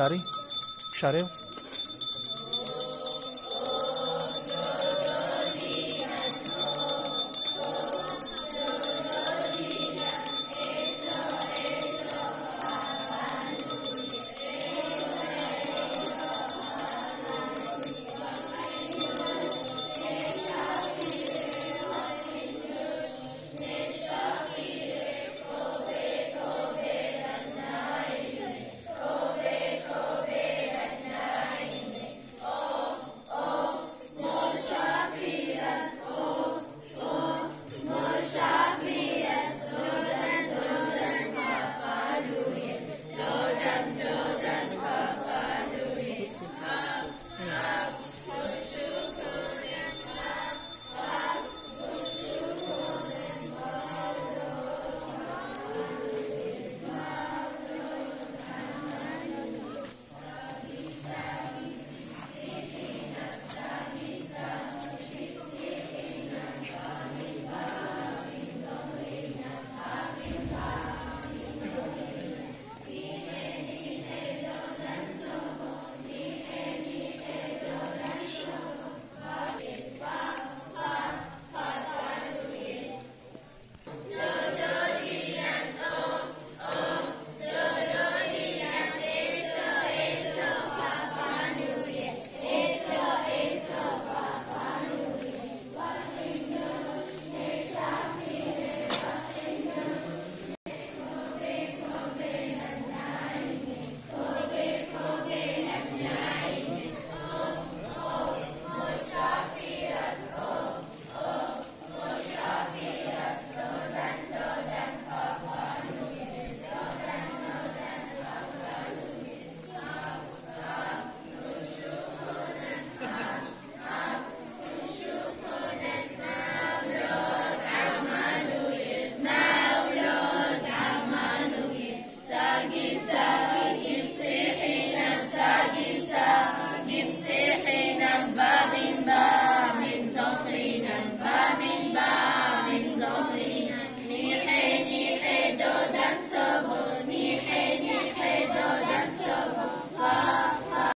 Shari? Shari?